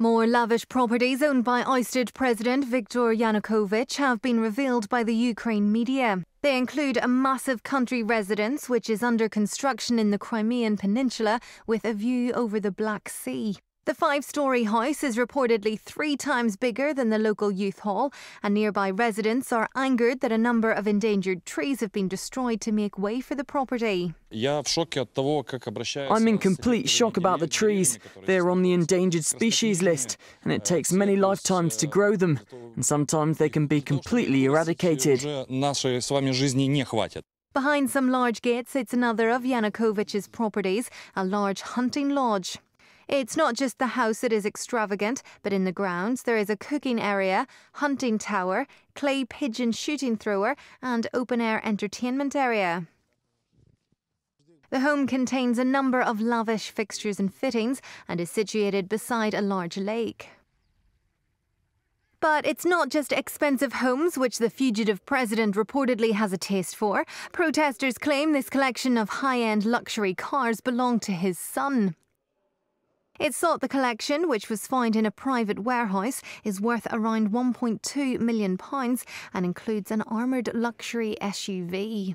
More lavish properties owned by ousted President Viktor Yanukovych have been revealed by the Ukraine media. They include a massive country residence which is under construction in the Crimean Peninsula with a view over the Black Sea. The five story house is reportedly three times bigger than the local youth hall, and nearby residents are angered that a number of endangered trees have been destroyed to make way for the property. I'm in complete shock about the trees. They're on the endangered species list, and it takes many lifetimes to grow them, and sometimes they can be completely eradicated. Behind some large gates sits another of Yanukovych's properties, a large hunting lodge. It's not just the house that is extravagant, but in the grounds there is a cooking area, hunting tower, clay pigeon shooting thrower, and open air entertainment area. The home contains a number of lavish fixtures and fittings and is situated beside a large lake. But it's not just expensive homes which the fugitive president reportedly has a taste for. Protesters claim this collection of high end luxury cars belong to his son. It's thought the collection, which was found in a private warehouse, is worth around £1.2 million and includes an armoured luxury SUV.